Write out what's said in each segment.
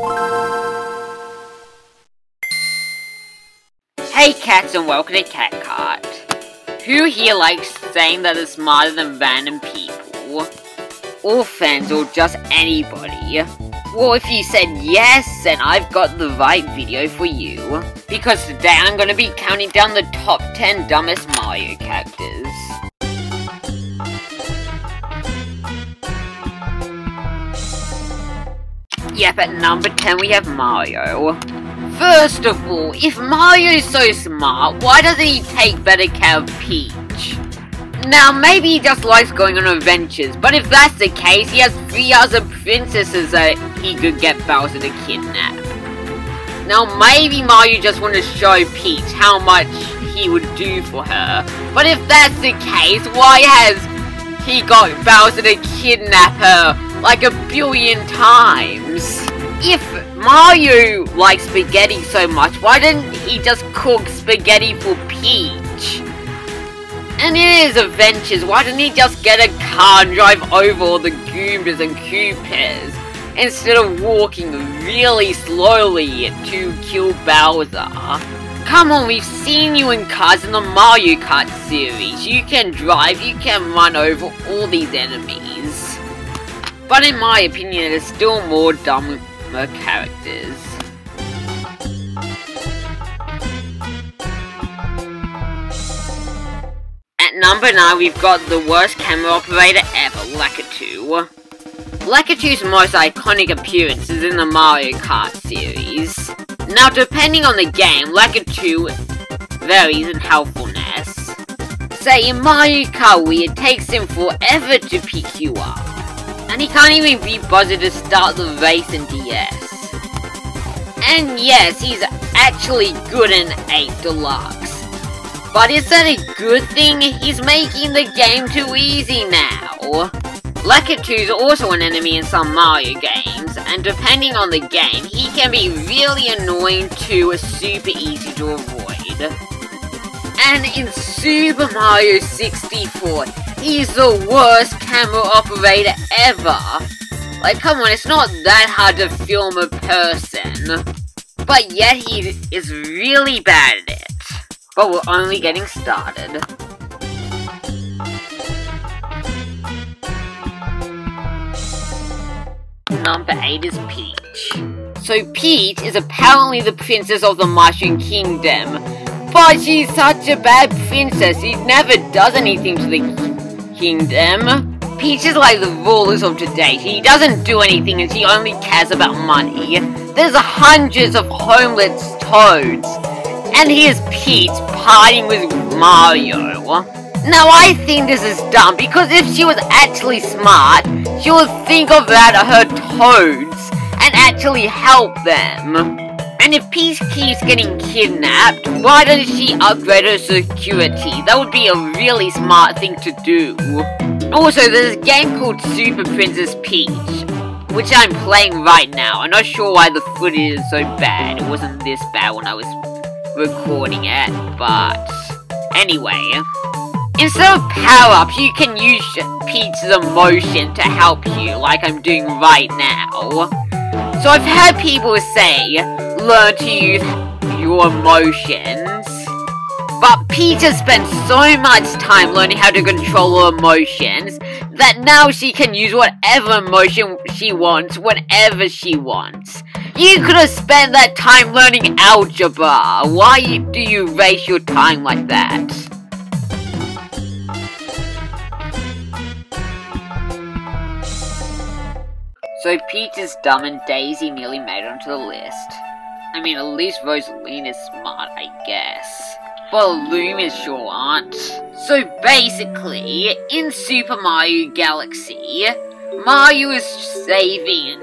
Hey cats and welcome to Cat Kart. Who here likes saying that they're smarter than random people? Or fans or just anybody? Well, if you said yes, then I've got the right video for you. Because today I'm gonna be counting down the top 10 dumbest Mario characters. Yep, at number 10 we have Mario. First of all, if Mario's so smart, why doesn't he take better care of Peach? Now, maybe he just likes going on adventures, but if that's the case, he has three other princesses that he could get Bowser to kidnap. Now, maybe Mario just wants to show Peach how much he would do for her, but if that's the case, why has he got Bowser to kidnap her like a billion times? If Mario likes spaghetti so much, why didn't he just cook spaghetti for Peach? And in his adventures, why didn't he just get a car and drive over all the Goombas and Koopas instead of walking really slowly to kill Bowser? Come on, we've seen you in cars in the Mario Kart series. You can drive, you can run over all these enemies. But in my opinion, there's still more dumber characters. At number 9, we've got the worst camera operator ever, Lakitu. Lakitu's most iconic appearance is in the Mario Kart series. Now, depending on the game, Lakitu varies in helpfulness. Say, in Mario Kart Wii, it takes him forever to pick you up. And he can't even be bothered to start the race in DS. And yes, he's actually good in 8 Deluxe. But is that a good thing? He's making the game too easy now. Lakitu is also an enemy in some Mario games, and depending on the game, he can be really annoying to a super easy to avoid. And in Super Mario 64, he's the worst camera operator ever. Like, come on, it's not that hard to film a person. But yet he is really bad at it. But we're only getting started. Number 8 is Peach. So Peach is apparently the princess of the Mushroom Kingdom. But she's such a bad princess, she never does anything to the kingdom. Peach is like the rulers of today. She doesn't do anything and she only cares about money. There's hundreds of homeless toads. And here's Peach partying with Mario. Now I think this is dumb because if she was actually smart, she would think that her toads and actually help them. And if Peach keeps getting kidnapped, why doesn't she upgrade her security? That would be a really smart thing to do. Also, there's a game called Super Princess Peach, which I'm playing right now. I'm not sure why the footage is so bad. It wasn't this bad when I was recording it, but anyway. Instead of power-ups, you can use Peach's emotion to help you, like I'm doing right now. So I've heard people say, learn to use your emotions. But Peach spent so much time learning how to control her emotions that now she can use whatever emotion she wants whenever she wants. You could have spent that time learning algebra. Why do you waste your time like that? So is dumb and Daisy nearly made it onto the list. I mean, at least Rosalina is smart, I guess. But Lumas sure aren't. So basically, in Super Mario Galaxy, Mario is saving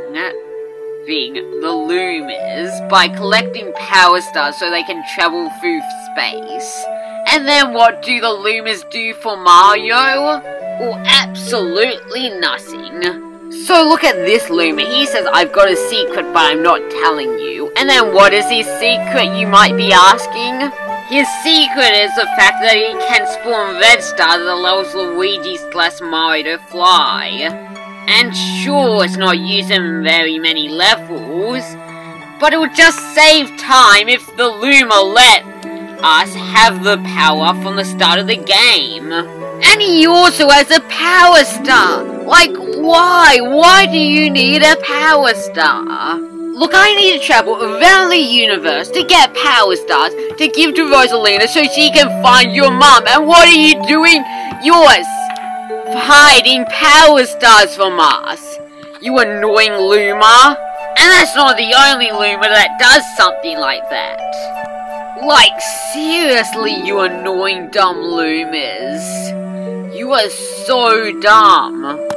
the Lumas by collecting power stars so they can travel through space. And then what do the Lumas do for Mario? Well, absolutely nothing. So look at this Luma, he says I've got a secret but I'm not telling you. And then what is his secret you might be asking? His secret is the fact that he can spawn red stars that allows Luigi slash Mario to fly. And sure, it's not used in very many levels, But it would just save time if the Luma let us have the power from the start of the game. And he also has a power star. Like, why? Why do you need a power star? Look, I need to travel around the universe to get power stars to give to Rosalina so she can find your mom. And what are you doing? You're hiding power stars from us. You annoying Luma. And that's not the only Luma that does something like that. Like, seriously, you annoying dumb Lumas. You are so dumb.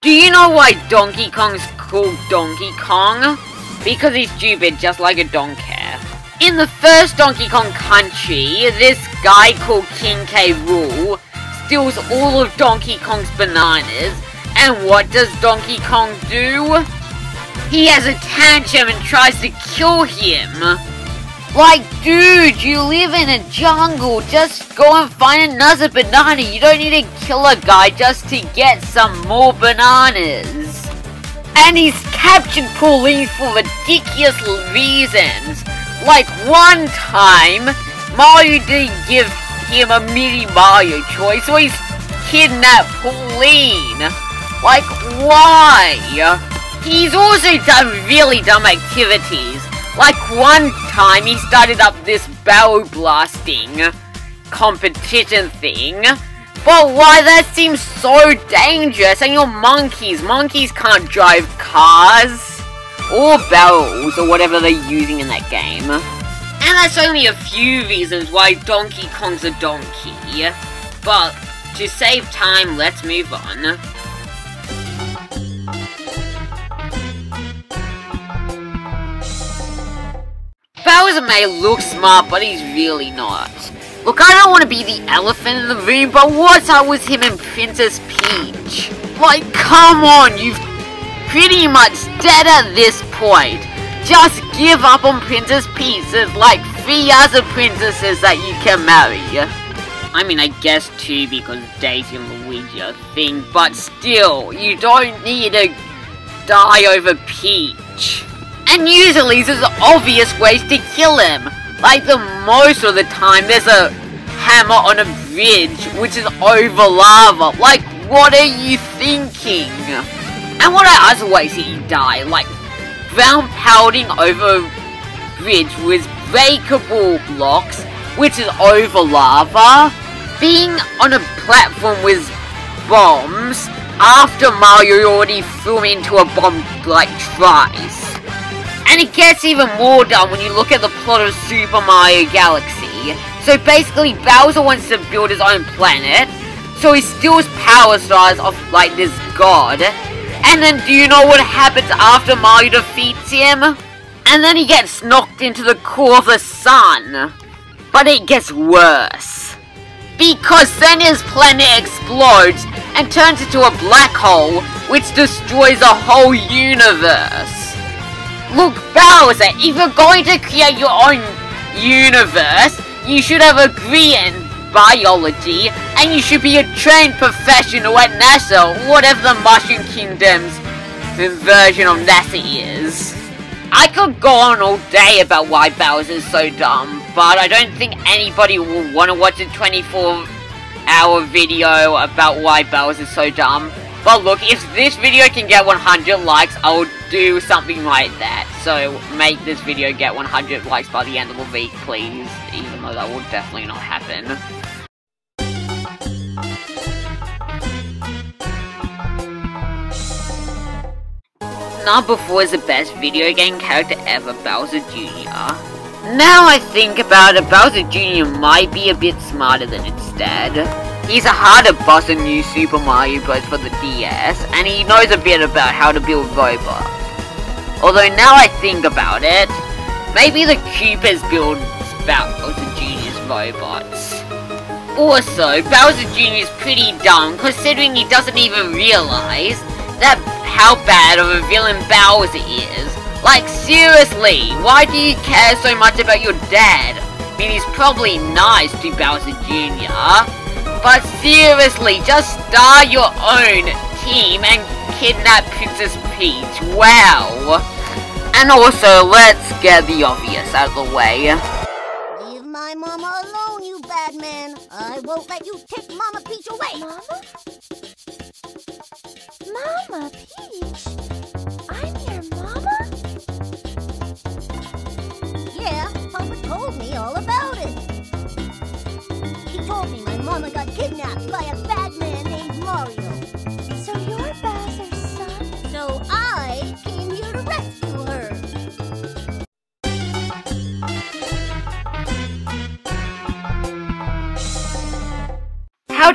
Do you know why Donkey Kong's called Donkey Kong? Because he's stupid just like a donkey. In the first Donkey Kong Country, this guy called King K. Rool steals all of Donkey Kong's bananas, and what does Donkey Kong do? He has a tantrum and tries to kill him. Like, dude, you live in a jungle. Just go and find another banana. You don't need to kill a guy just to get some more bananas. And he's captured Pauline for ridiculous reasons. Like, one time, Mario didn't give him a mini Mario choice, so he's kidnapped Pauline. Like, why? He's also done really dumb activities. Like one time he started up this barrel blasting competition thing. But why that seems so dangerous and you're monkeys. Monkeys can't drive cars or barrels or whatever they're using in that game. And that's only a few reasons why Donkey Kong's a donkey. But to save time, let's move on. Bowser may look smart, but he's really not. Look, I don't want to be the elephant in the room, but what's up with him and Princess Peach? Like, come on, you've pretty much dead at this point. Just give up on Princess Peach. There's like three other princesses that you can marry. I mean, I guess two because Daisy and Luigi are a thing, but still, you don't need to die over Peach. And usually there's obvious ways to kill him. Like the most of the time there's a hammer on a bridge which is over lava. Like what are you thinking? And what are other ways that you die? Like ground pounding over a bridge with breakable blocks which is over lava. Being on a platform with bombs after Mario already threw him into a bomb like twice. And it gets even more dumb when you look at the plot of Super Mario Galaxy. So basically, Bowser wants to build his own planet, so he steals power stars off, like, this god. And then do you know what happens after Mario defeats him? And then he gets knocked into the core of the sun. But it gets worse. Because then his planet explodes and turns into a black hole, which destroys the whole universe. Look, Bowser, if you're going to create your own universe, you should have a degree in biology, and you should be a trained professional at NASA, whatever the Mushroom Kingdom's version of NASA is. I could go on all day about why Bowser's so dumb, but I don't think anybody will want to watch a 24 hour video about why Bowser's so dumb. But look, if this video can get 100 likes, I'll do something like that. So make this video get 100 likes by the end of the week, please. Even though that will definitely not happen. Number 4 is the best video game character ever, Bowser Jr. Now I think about it, Bowser Jr. might be a bit smarter than it's dad. He's a harder boss in New Super Mario Bros. for the DS, and he knows a bit about how to build robots. Although now I think about it, maybe the Koopas build Bowser Jr.'s robots. Also, Bowser Jr. is pretty dumb considering he doesn't even realize that how bad of a villain Bowser is. Like seriously, why do you care so much about your dad? I mean, he's probably nice to Bowser Jr. But seriously, just start your own team and kidnap Princess Peach. Wow. And also, let's get the obvious out of the way. Leave my mama alone, you bad man. I won't let you take Mama Peach away. Mama? Mama Peach?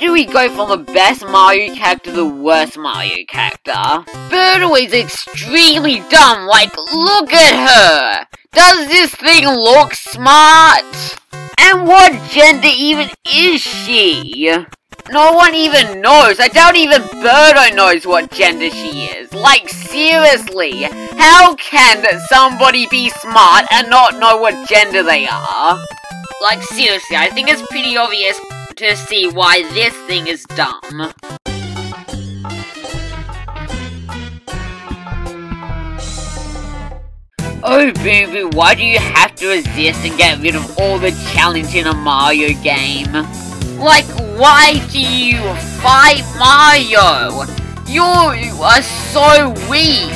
Do we go from the best Mario character to the worst Mario character? Birdo is extremely dumb, like, look at her! Does this thing look smart? And what gender even is she? No one even knows. I doubt even Birdo knows what gender she is. Like, seriously, how can somebody be smart and not know what gender they are? Like, seriously, I think it's pretty obvious to see why this thing is dumb. Oh, Boo, why do you have to resist and get rid of all the challenge in a Mario game? Like, why do you fight Mario? You are so weak.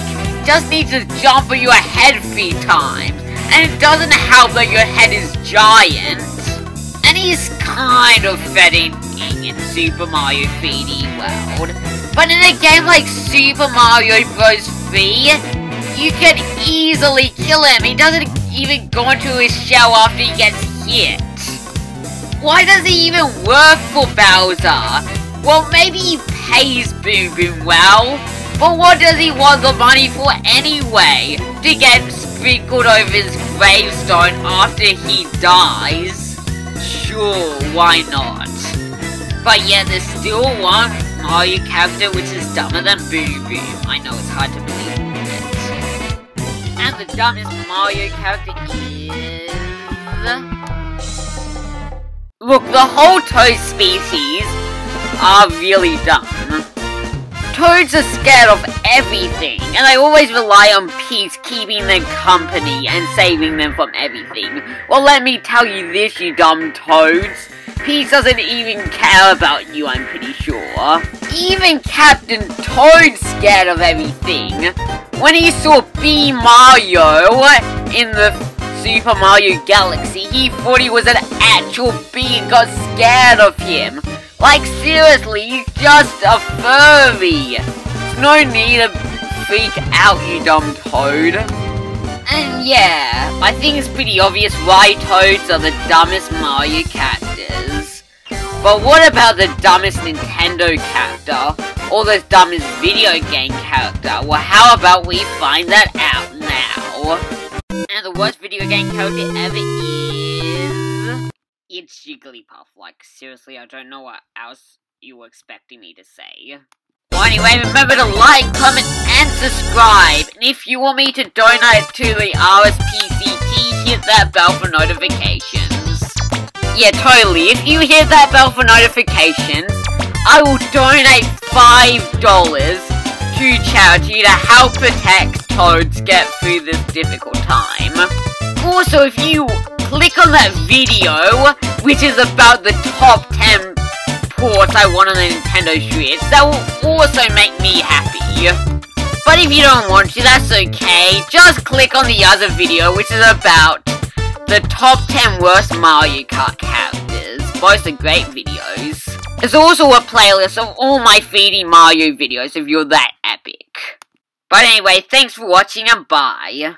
Just need to jump on your head three times. And it doesn't help that your head is giant. He's kind of fitting in Super Mario 3D World. But in a game like Super Mario Bros. 3, you can easily kill him. He doesn't even go into his shell after he gets hit. Why does he even work for Bowser? Well, maybe he pays Boom Boom well, but what does he want the money for anyway? To get sprinkled over his gravestone after he dies? Sure, why not? But yeah, there's still one Mario character which is dumber than Boo Boo. I know it's hard to believe it. And the dumbest Mario character is... Look, the whole Toad species are really dumb. Toads are scared of everything, and they always rely on Peach keeping them company and saving them from everything. Well, let me tell you this, you dumb Toads. Peach doesn't even care about you, I'm pretty sure. Even Captain Toad's scared of everything. When he saw Bee Mario in the Super Mario Galaxy, he thought he was an actual bee and got scared of him. Like seriously, he's just a furry. No need to freak out, you dumb toad. And yeah, I think it's pretty obvious why toads are the dumbest Mario characters. But what about the dumbest Nintendo character? Or the dumbest video game character? Well, how about we find that out now? And the worst video game character ever is... It's Jigglypuff. Like, seriously, I don't know what else you were expecting me to say. Well, anyway, remember to like, comment, and subscribe. And if you want me to donate to the RSPCT, hit that bell for notifications. Yeah, totally. If you hit that bell for notifications, I will donate $5 to charity to help protect Toads get through this difficult time. Also, if you click on that video, which is about the top 10 ports I want on the Nintendo Switch, that will also make me happy. But if you don't want to, that's okay. Just click on the other video, which is about the top 10 worst Mario Kart characters. Both are great videos. There's also a playlist of all my 3D Mario videos if you're that epic. But anyway, thanks for watching and bye.